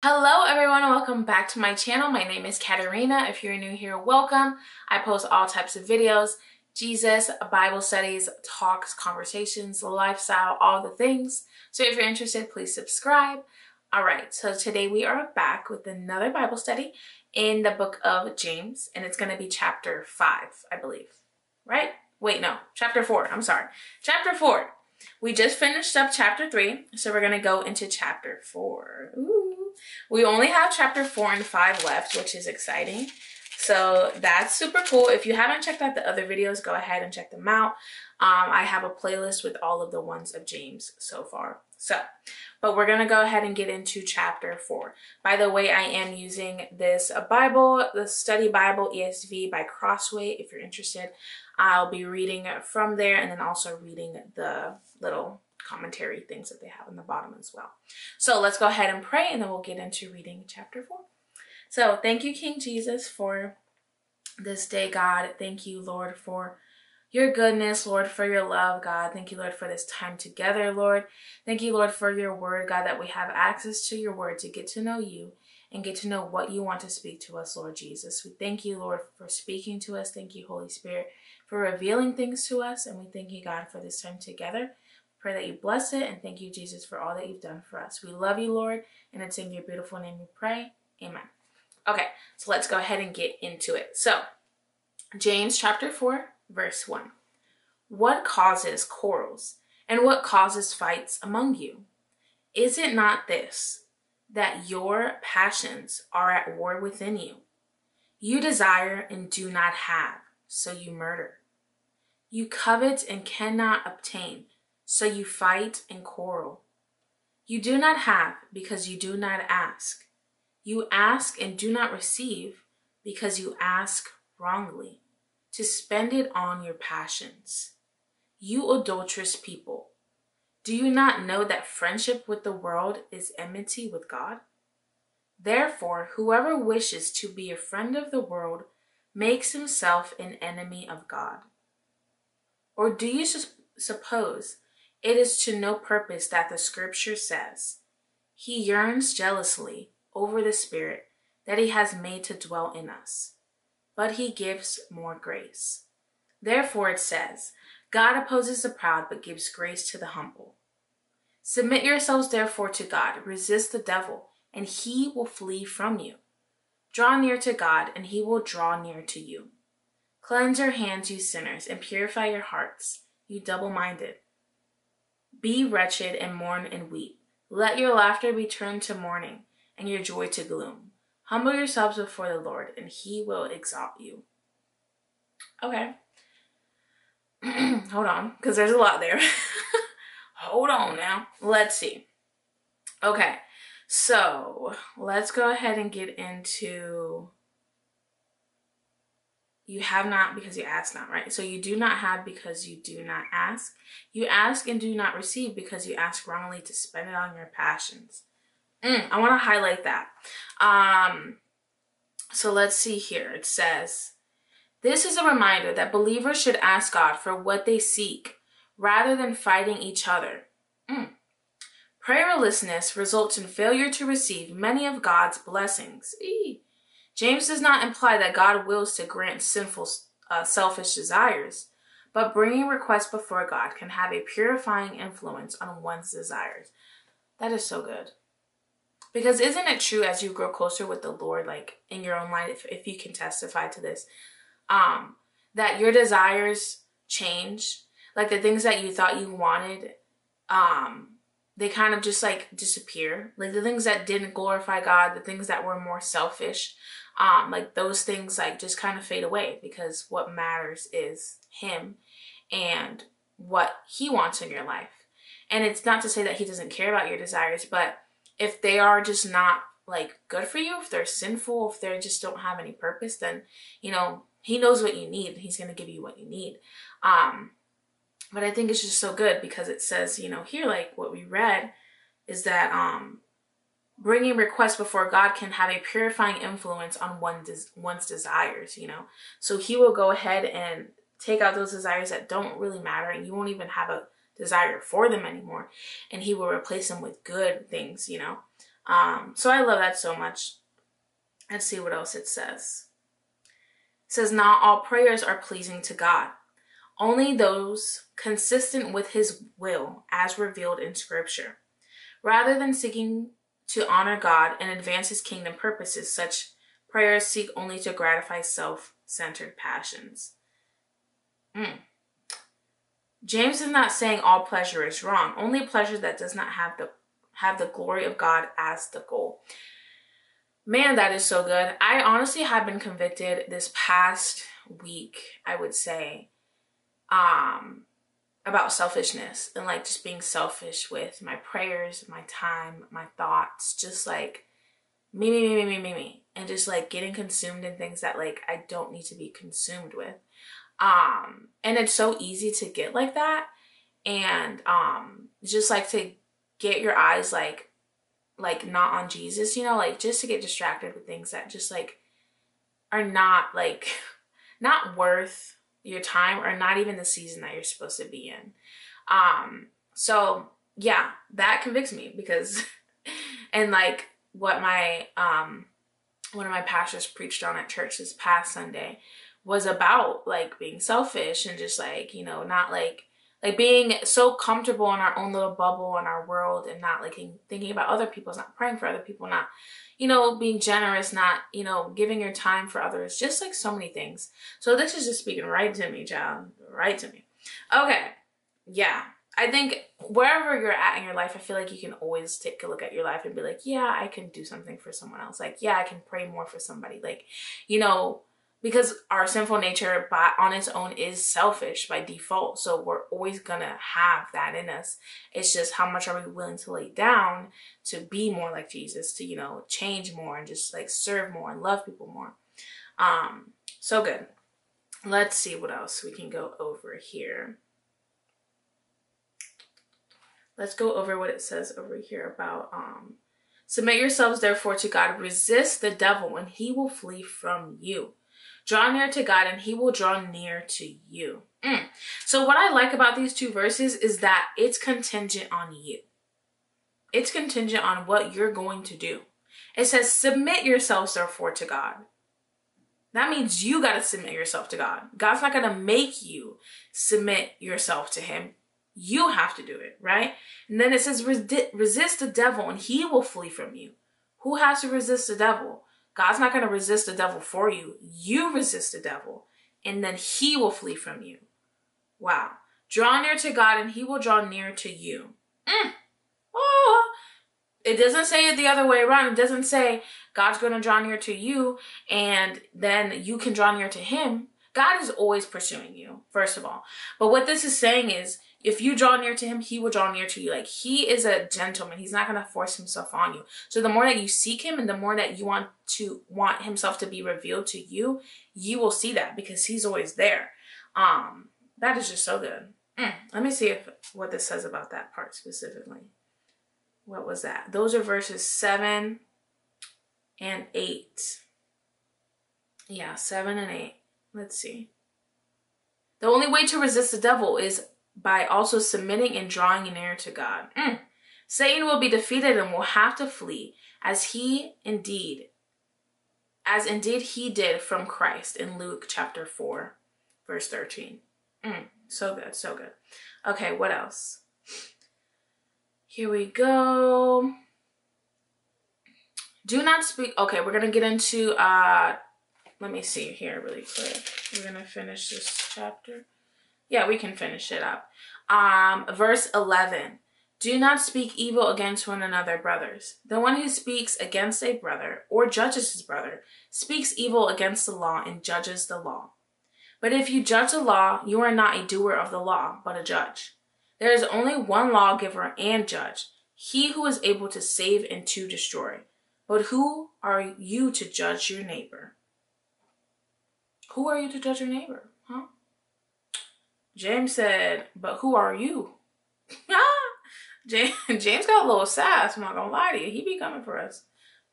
Hello everyone and welcome back to my channel. My name is Catarina. If you're new here, welcome. I post all types of videos, Jesus, Bible studies, talks, conversations, lifestyle, all the things. So if you're interested, please subscribe. All right, so today we are back with another Bible study in the book of James, and it's going to be chapter 5, I believe. Right? Wait, no, chapter 4. I'm sorry. Chapter 4. We just finished up chapter 3, so we're going to go into chapter 4. Ooh. We only have chapter 4 and 5 left, which is exciting. So that's super cool. If you haven't checked out the other videos, go ahead and check them out. Um, I have a playlist with all of the ones of James so far. So, but we're going to go ahead and get into chapter 4. By the way, I am using this Bible, the Study Bible ESV by Crossway. If you're interested, I'll be reading from there and then also reading the little commentary things that they have in the bottom as well. So let's go ahead and pray and then we'll get into reading chapter 4. So thank you, King Jesus, for this day, God. Thank you, Lord, for your goodness, Lord, for your love, God. Thank you, Lord, for this time together, Lord. Thank you, Lord, for your word, God, that we have access to your word to get to know you and get to know what you want to speak to us, Lord Jesus. We thank you, Lord, for speaking to us. Thank you, Holy Spirit, for revealing things to us. And we thank you, God, for this time together. Pray that you bless it and thank you, Jesus, for all that you've done for us. We love you, Lord, and it's in your beautiful name we pray. Amen. Okay, so let's go ahead and get into it. So, James chapter 4, verse 1. What causes quarrels and what causes fights among you? Is it not this, that your passions are at war within you? You desire and do not have, so you murder. You covet and cannot obtain so you fight and quarrel. You do not have because you do not ask. You ask and do not receive because you ask wrongly, to spend it on your passions. You adulterous people, do you not know that friendship with the world is enmity with God? Therefore, whoever wishes to be a friend of the world makes himself an enemy of God. Or do you su- suppose it is to no purpose that the scripture says, He yearns jealously over the Spirit that He has made to dwell in us, but He gives more grace. Therefore it says, God opposes the proud but gives grace to the humble. Submit yourselves therefore to God, resist the devil, and he will flee from you. Draw near to God, and he will draw near to you. Cleanse your hands, you sinners, and purify your hearts, you double minded. Be wretched and mourn and weep. Let your laughter be turned to mourning and your joy to gloom. Humble yourselves before the Lord, and he will exalt you. Okay. Hold on, because there's a lot there. Hold on now. Let's see. Okay, so let's go ahead and get into you have not because you ask not, right? So you do not have because you do not ask. You ask and do not receive because you ask wrongly to spend it on your passions. Mm, I want to highlight that. Um, so let's see here. It says, This is a reminder that believers should ask God for what they seek rather than fighting each other. Mm. Prayerlessness results in failure to receive many of God's blessings. Eee. James does not imply that God wills to grant sinful, uh, selfish desires, but bringing requests before God can have a purifying influence on one's desires. That is so good. Because isn't it true as you grow closer with the Lord, like in your own life, if, if you can testify to this, um, that your desires change? Like the things that you thought you wanted, um, they kind of just like disappear. Like the things that didn't glorify God, the things that were more selfish, um, like those things like just kind of fade away because what matters is him and what he wants in your life. And it's not to say that he doesn't care about your desires, but if they are just not like good for you, if they're sinful, if they just don't have any purpose, then you know he knows what you need. He's gonna give you what you need. Um, but I think it's just so good because it says, you know, here like what we read is that um bringing requests before God can have a purifying influence on one des- one's desires, you know. So he will go ahead and take out those desires that don't really matter and you won't even have a desire for them anymore and he will replace them with good things, you know. Um, so I love that so much. Let's see what else it says. It says, Not all prayers are pleasing to God, only those consistent with his will as revealed in Scripture. Rather than seeking to honor God and advance his kingdom purposes, such prayers seek only to gratify self centered passions. Mm. James is not saying all pleasure is wrong, only pleasure that does not have the have the glory of God as the goal. Man, that is so good. I honestly have been convicted this past week, I would say, um, about selfishness and like just being selfish with my prayers, my time, my thoughts, just like me, me, me, me, me, me, me, and just like getting consumed in things that like I don't need to be consumed with. Um, and it's so easy to get like that, and um, just like to get your eyes like like not on Jesus, you know, like just to get distracted with things that just like are not like not worth your time or not even the season that you're supposed to be in. Um so yeah, that convicts me because and like what my um one of my pastors preached on at church this past Sunday was about like being selfish and just like, you know, not like like being so comfortable in our own little bubble in our world and not like thinking about other people, not praying for other people, not, you know, being generous, not, you know, giving your time for others, just like so many things. So this is just speaking right to me, child, right to me. Okay. Yeah. I think wherever you're at in your life, I feel like you can always take a look at your life and be like, yeah, I can do something for someone else. Like, yeah, I can pray more for somebody. Like, you know, because our sinful nature by on its own is selfish by default so we're always gonna have that in us. It's just how much are we willing to lay down to be more like jesus to you know change more and just like serve more and love people more. Um so good. Let's see what else we can go over here. Let's go over what it says over here about um submit yourselves therefore to god. Resist the devil and he will flee from you Draw near to God and he will draw near to you. Mm. So, what I like about these two verses is that it's contingent on you. It's contingent on what you're going to do. It says, Submit yourselves, therefore, to God. That means you got to submit yourself to God. God's not going to make you submit yourself to Him. You have to do it, right? And then it says, Resist the devil and he will flee from you. Who has to resist the devil? God's not going to resist the devil for you. You resist the devil, and then he will flee from you. Wow. Draw near to God, and he will draw near to you. Mm. Oh. It doesn't say it the other way around. It doesn't say God's going to draw near to you, and then you can draw near to him. God is always pursuing you, first of all. But what this is saying is if you draw near to him, he will draw near to you. Like he is a gentleman. He's not going to force himself on you. So the more that you seek him and the more that you want to want himself to be revealed to you, you will see that because he's always there. Um, that is just so good. Mm, let me see if what this says about that part specifically. What was that? Those are verses 7 and 8. Yeah, 7 and 8. Let's see. The only way to resist the devil is by also submitting and drawing near to God. Mm. Satan will be defeated and will have to flee, as he indeed, as indeed he did from Christ in Luke chapter 4, verse 13. Mm. So good, so good. Okay, what else? Here we go. Do not speak. Okay, we're going to get into, uh, let me see here really quick. We're going to finish this chapter. Yeah, we can finish it up. Um, verse 11. Do not speak evil against one another, brothers. The one who speaks against a brother or judges his brother speaks evil against the law and judges the law. But if you judge the law, you are not a doer of the law, but a judge. There is only one lawgiver and judge, he who is able to save and to destroy. But who are you to judge your neighbor? Who are you to judge your neighbor? Huh? James said, But who are you? James, James got a little sass, I'm not gonna lie to you. He be coming for us.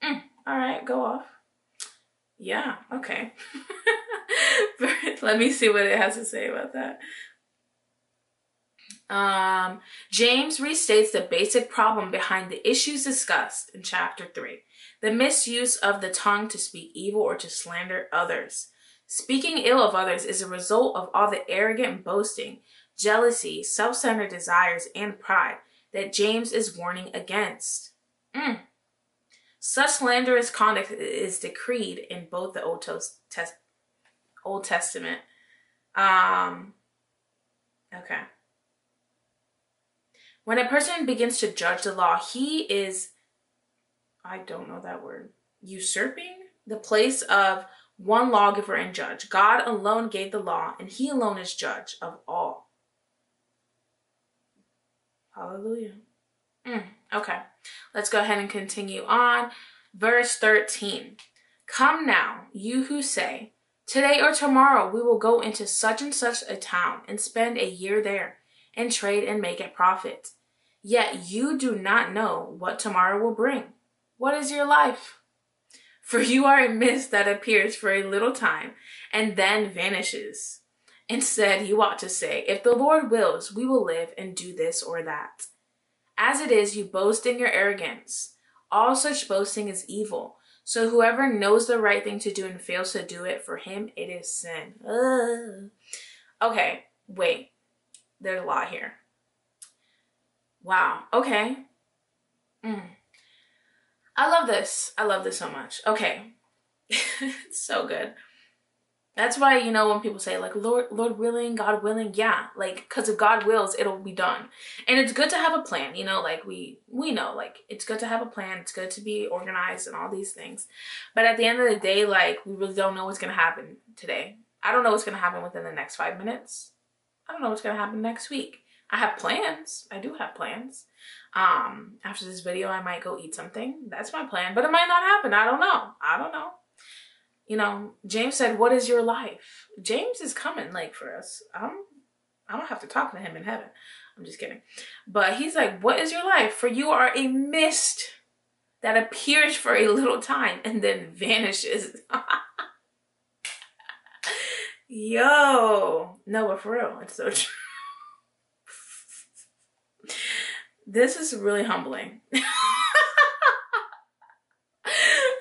Mm, all right, go off. Yeah, okay. Let me see what it has to say about that. Um, James restates the basic problem behind the issues discussed in chapter 3 the misuse of the tongue to speak evil or to slander others. Speaking ill of others is a result of all the arrogant boasting, jealousy, self centered desires, and pride that James is warning against. Mm. Such slanderous conduct is decreed in both the Old, Old Testament. Um, okay. When a person begins to judge the law, he is, I don't know that word, usurping the place of one lawgiver and judge. God alone gave the law, and he alone is judge of all. Hallelujah. Mm, okay, let's go ahead and continue on. Verse 13 Come now, you who say, Today or tomorrow we will go into such and such a town and spend a year there and trade and make a profit. Yet you do not know what tomorrow will bring. What is your life? For you are a mist that appears for a little time and then vanishes. Instead, you ought to say, If the Lord wills, we will live and do this or that. As it is, you boast in your arrogance. All such boasting is evil. So whoever knows the right thing to do and fails to do it, for him it is sin. Ugh. Okay, wait. There's a lot here. Wow. Okay. Mm. I love this. I love this so much. Okay. it's so good. That's why you know when people say like Lord Lord willing, God willing, yeah, like cuz if God wills, it'll be done. And it's good to have a plan, you know, like we we know like it's good to have a plan, it's good to be organized and all these things. But at the end of the day, like we really don't know what's going to happen today. I don't know what's going to happen within the next 5 minutes. I don't know what's going to happen next week. I have plans. I do have plans. Um after this video I might go eat something. That's my plan, but it might not happen. I don't know. I don't know you know, James said, What is your life? James is coming like for us. I'm I don't have to talk to him in heaven. I'm just kidding. But he's like, What is your life? For you are a mist that appears for a little time and then vanishes. Yo. No, but for real, it's so true. This is really humbling. oh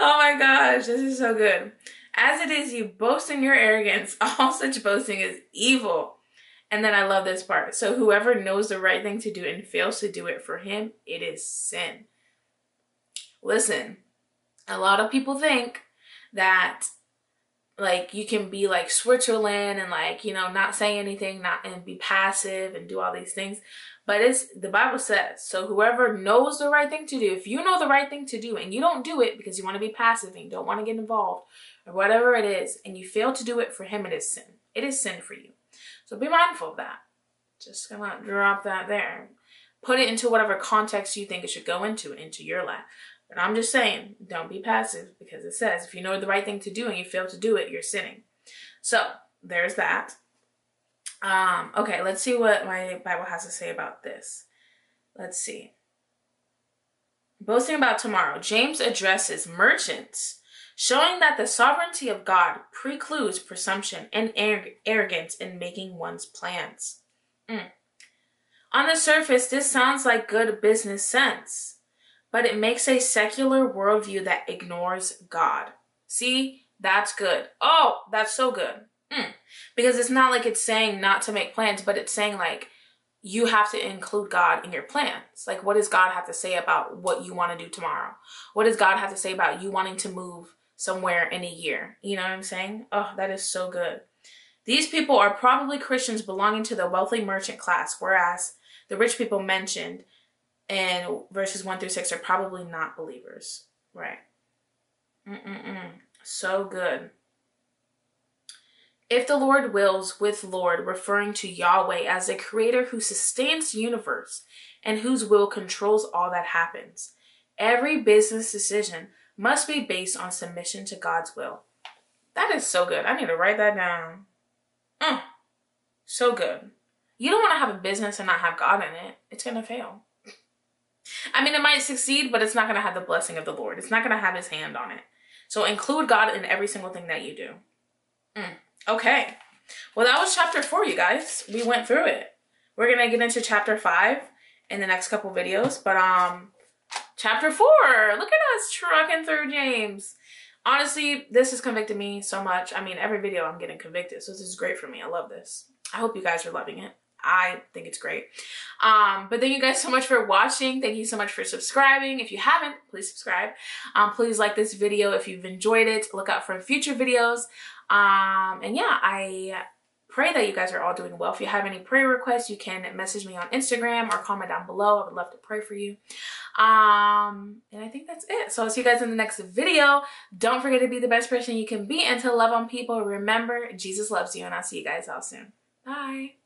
my gosh, this is so good. As it is, you boast in your arrogance. All such boasting is evil. And then I love this part. So whoever knows the right thing to do and fails to do it for him, it is sin. Listen, a lot of people think that like you can be like Switzerland and like, you know, not say anything, not and be passive and do all these things. But it's the Bible says, so whoever knows the right thing to do, if you know the right thing to do and you don't do it because you want to be passive and you don't want to get involved or whatever it is, and you fail to do it for him, it is sin. It is sin for you. So be mindful of that. Just gonna drop that there. Put it into whatever context you think it should go into, into your life. But I'm just saying, don't be passive because it says if you know the right thing to do and you fail to do it, you're sinning. So there's that. Um, okay, let's see what my Bible has to say about this. Let's see. Boasting about tomorrow, James addresses merchants, showing that the sovereignty of God precludes presumption and arrogance in making one's plans. Mm. On the surface, this sounds like good business sense, but it makes a secular worldview that ignores God. See, that's good. Oh, that's so good. Mm. Because it's not like it's saying not to make plans, but it's saying like you have to include God in your plans. Like, what does God have to say about what you want to do tomorrow? What does God have to say about you wanting to move somewhere in a year? You know what I'm saying? Oh, that is so good. These people are probably Christians belonging to the wealthy merchant class, whereas the rich people mentioned in verses 1 through 6 are probably not believers. Right. Mm-mm-mm. So good. If the Lord wills, with Lord, referring to Yahweh as the creator who sustains the universe and whose will controls all that happens. Every business decision must be based on submission to God's will. That is so good. I need to write that down. Mm, so good. You don't want to have a business and not have God in it. It's going to fail. I mean, it might succeed, but it's not going to have the blessing of the Lord. It's not going to have his hand on it. So include God in every single thing that you do. Mm. Okay. Well, that was chapter four, you guys. We went through it. we're gonna get into chapter five in the next couple videos. But um, chapter four, look at us trucking through James. Honestly, this has convicted me so much. I mean, every video I'm getting convicted, so this is great for me. I love this. I hope you guys are loving it. I think it's great. Um, but thank you guys so much for watching. Thank you so much for subscribing. If you haven't, please subscribe. Um, please like this video if you've enjoyed it. Look out for future videos. Um, and yeah, I pray that you guys are all doing well. If you have any prayer requests, you can message me on Instagram or comment down below. I would love to pray for you. Um, and I think that's it. So I'll see you guys in the next video. Don't forget to be the best person you can be and to love on people. Remember, Jesus loves you, and I'll see you guys all soon. Bye.